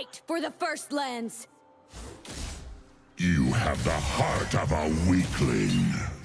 Fight for the First Lands! You have the heart of a weakling.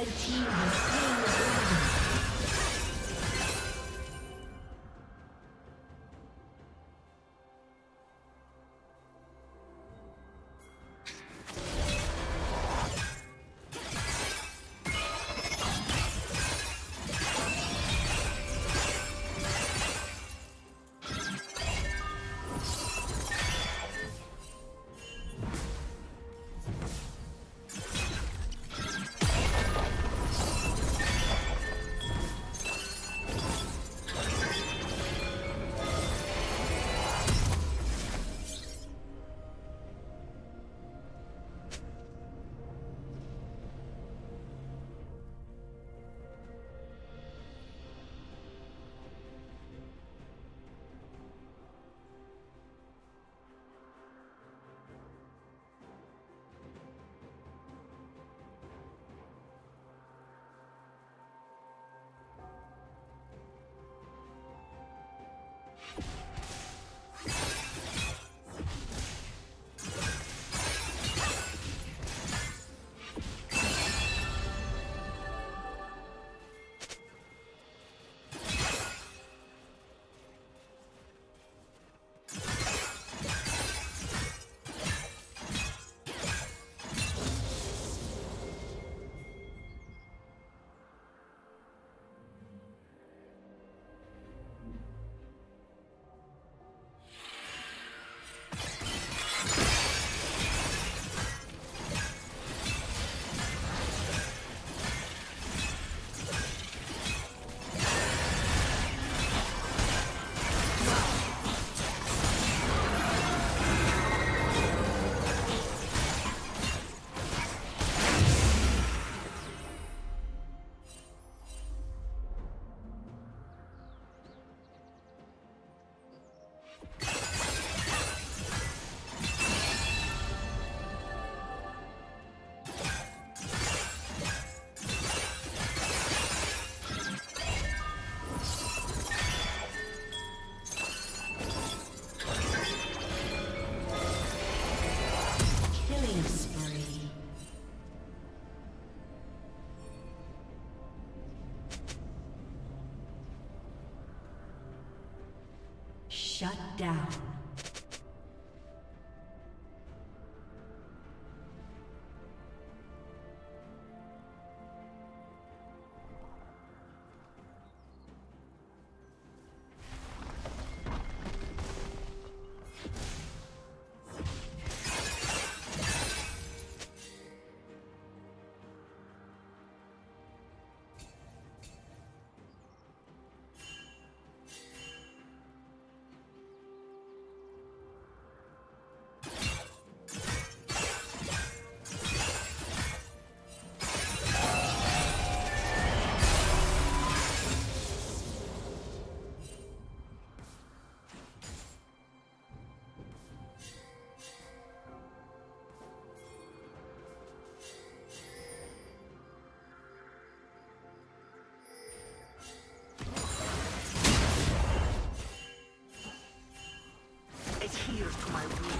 Red team. has Shut down. my room.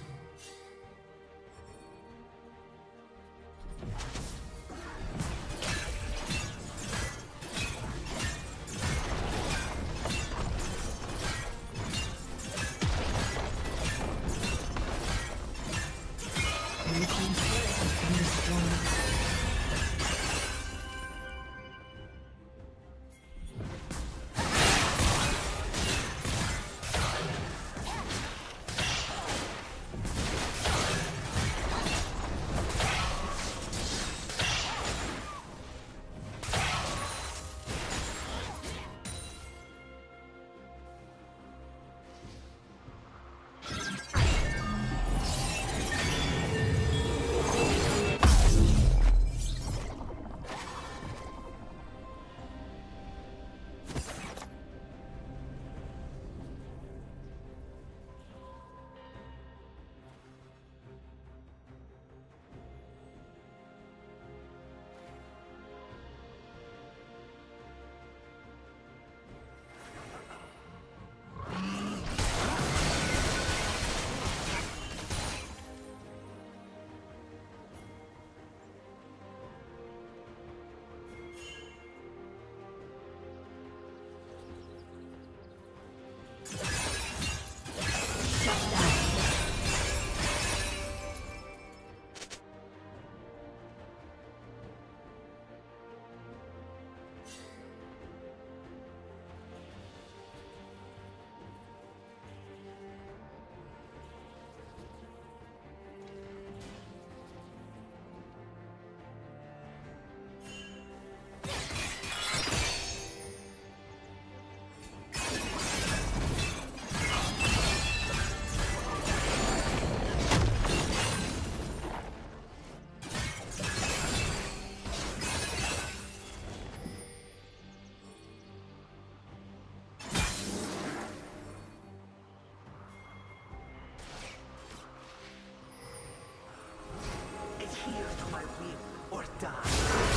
My will or die.